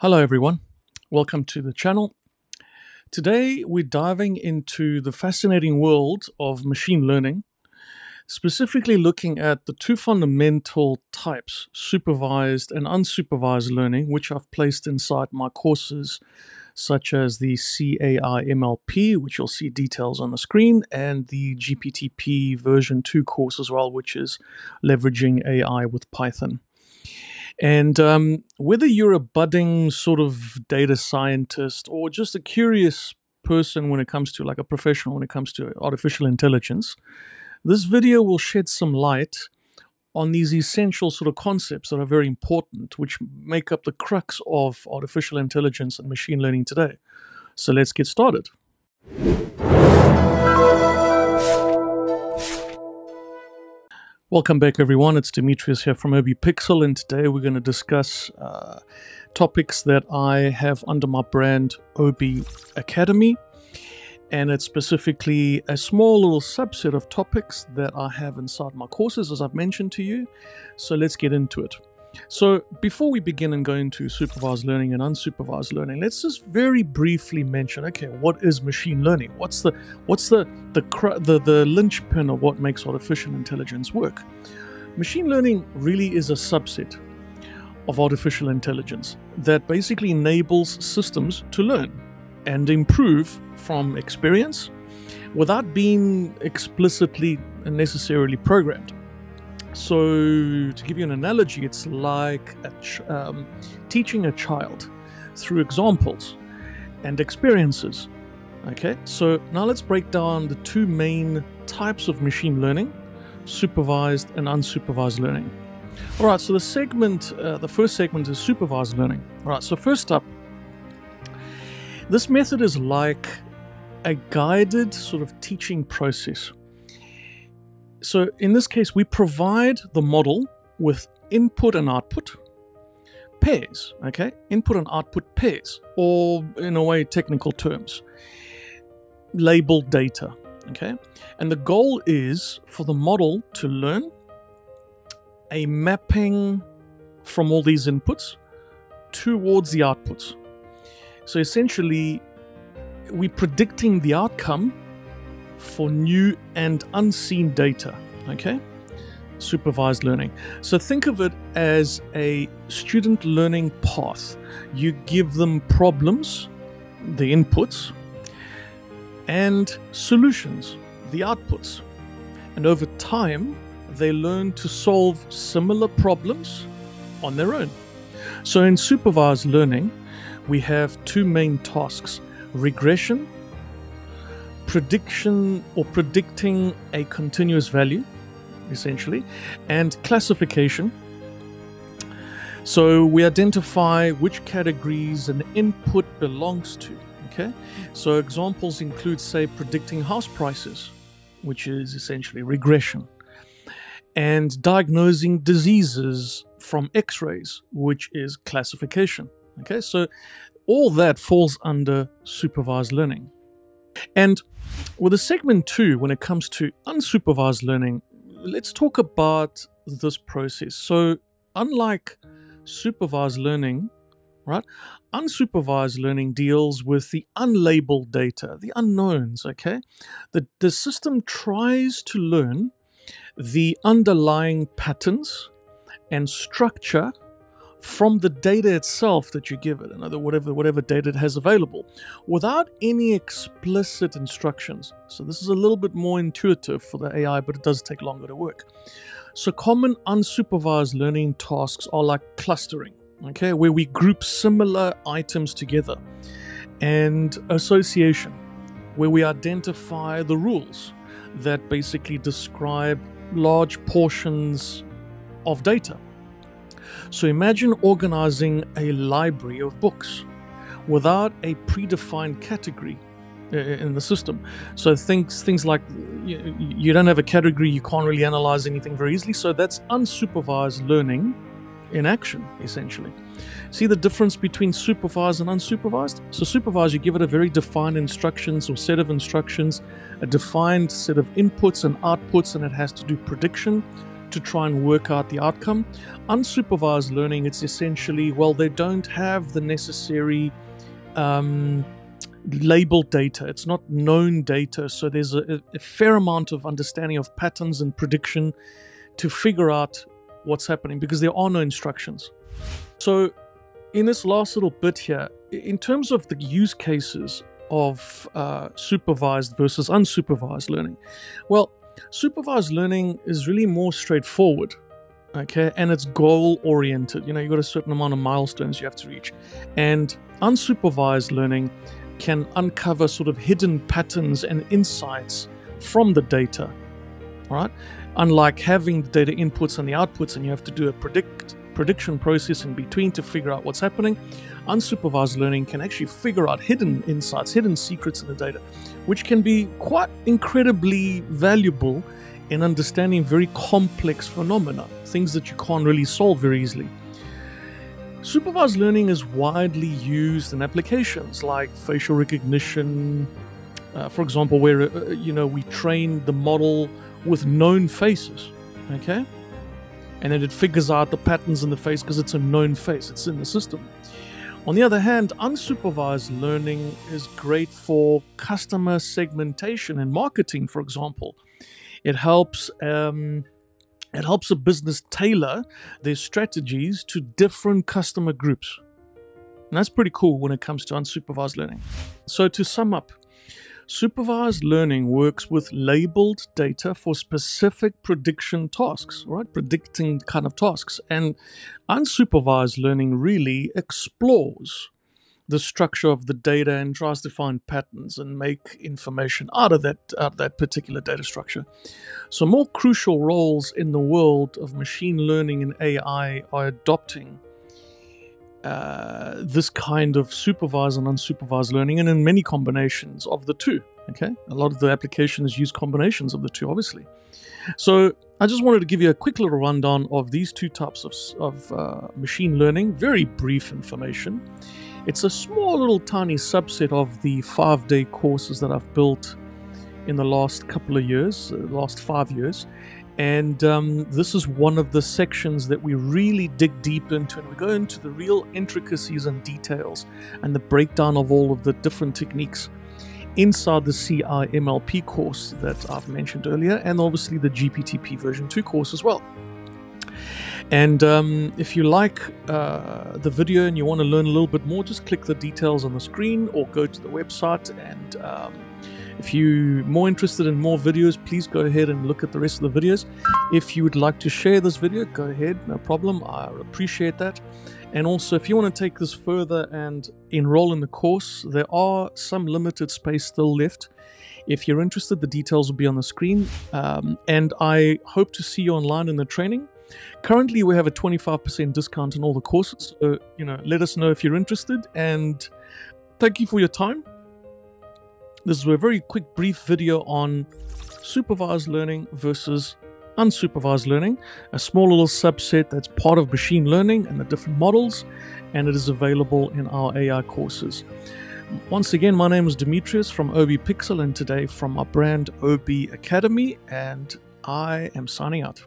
Hello, everyone. Welcome to the channel. Today, we're diving into the fascinating world of machine learning, specifically looking at the two fundamental types, supervised and unsupervised learning, which I've placed inside my courses, such as the CAI MLP, which you'll see details on the screen, and the GPTP version 2 course as well, which is leveraging AI with Python. And um, whether you're a budding sort of data scientist or just a curious person when it comes to like a professional when it comes to artificial intelligence, this video will shed some light on these essential sort of concepts that are very important, which make up the crux of artificial intelligence and machine learning today. So let's get started. Welcome back, everyone. It's Dimitrios here from Obi Pixel, and today we're going to discuss uh, topics that I have under my brand Obi Academy. And it's specifically a small little subset of topics that I have inside my courses, as I've mentioned to you. So let's get into it. So, before we begin and go into supervised learning and unsupervised learning, let's just very briefly mention okay, what is machine learning? What's the what's the the the, the linchpin of what makes artificial intelligence work? Machine learning really is a subset of artificial intelligence that basically enables systems to learn and improve from experience without being explicitly and necessarily programmed. So, to give you an analogy, it's like ch- um, teaching a child through examples and experiences. Okay, so now let's break down the two main types of machine learning supervised and unsupervised learning. All right, so the segment, uh, the first segment is supervised learning. All right, so first up, this method is like a guided sort of teaching process so in this case, we provide the model with input and output pairs, okay? Input and output pairs, or in a way, technical terms, labeled data, okay? And the goal is for the model to learn a mapping from all these inputs towards the outputs. So essentially, we're predicting the outcome for new and unseen data. Okay? Supervised learning. So think of it as a student learning path. You give them problems, the inputs, and solutions, the outputs. And over time, they learn to solve similar problems on their own. So in supervised learning, we have two main tasks regression prediction or predicting a continuous value, essentially, and classification. So we identify which categories an input belongs to. Okay, so examples include, say, predicting house prices, which is essentially regression, and diagnosing diseases from x rays, which is classification. Okay, so all that falls under supervised learning. And with a segment two, when it comes to unsupervised learning, let's talk about this process. So, unlike supervised learning, right, unsupervised learning deals with the unlabeled data, the unknowns, okay? The, the system tries to learn the underlying patterns and structure from the data itself that you give it, another whatever whatever data it has available, without any explicit instructions. So this is a little bit more intuitive for the AI, but it does take longer to work. So common unsupervised learning tasks are like clustering, okay, where we group similar items together, and association, where we identify the rules that basically describe large portions of data. So imagine organizing a library of books without a predefined category uh, in the system. So things things like you, you, don't have a category, you can't really analyze anything very easily. So that's unsupervised learning in action, essentially. See the difference between supervised and unsupervised? So supervised, you give it a very defined instructions or set of instructions, a defined set of inputs and outputs, and it has to do prediction to try and work out the outcome. Unsupervised learning, it's essentially, well, they don't have the necessary um, labeled data. It's not known data. So there's a, a fair amount of understanding of patterns and prediction to figure out what's happening because there are no instructions. So, in this last little bit here, in terms of the use cases of uh, supervised versus unsupervised learning, well, supervised learning is really more straightforward okay? And it's goal oriented you know you've got a certain amount of milestones you have to reach. And unsupervised learning can uncover sort of hidden patterns and insights from the data right? Unlike having the data inputs and the outputs and you have to do a predict prediction process in between to figure out what's happening unsupervised learning can actually figure out hidden insights hidden secrets in the data which can be quite incredibly valuable in understanding very complex phenomena, things that you can't really solve very easily. Supervised learning is widely used in applications like facial recognition, uh, for example, where uh, you know we train the model with known faces, okay, and then it figures out the patterns in the face because it's a known face, it's in the system. On the other hand, unsupervised learning is great for customer segmentation and marketing, for example. It helps. Um, it helps a business tailor their strategies to different customer groups. And that's pretty cool when it comes to unsupervised learning. So, to sum up, supervised learning works with labeled data for specific prediction tasks, right? Predicting kind of tasks. And unsupervised learning really explores the structure of the data and tries to find patterns and make information out of that out of that particular data structure. So more crucial roles in the world of machine learning and AI are adopting uh, this kind of supervised and unsupervised learning, and in many combinations of the two. Okay, a lot of the applications use combinations of the two, obviously. So I just wanted to give you a quick little rundown of these two types of, of uh, machine learning, very brief information. It's a small little tiny subset of the five day courses that I've built in the last couple of years, uh, last five years. And um, this is one of the sections that we really dig deep into, and we go into the real intricacies and details and the breakdown of all of the different techniques inside the CI MLP course that I've mentioned earlier, and obviously the GPTP version 2 course as well. And um, if you like uh, the video and you want to learn a little bit more, just click the details on the screen or go to the website. And um, if you're more interested in more videos, please go ahead and look at the rest of the videos. If you would like to share this video, go ahead, no problem. I appreciate that. And also, if you want to take this further and enroll in the course, there are some limited space still left. If you're interested, the details will be on the screen. Um, and I hope to see you online in the training. Currently, we have a 25% discount on all the courses. So, you know, let us know if you're interested. And thank you for your time. This is a very quick, brief video on supervised learning versus unsupervised learning, a small little subset that's part of machine learning and the different models, and it is available in our AI courses. Once again, my name is Dimitrios from Obi Pixel, and today from our brand Obi Academy, and I am signing out.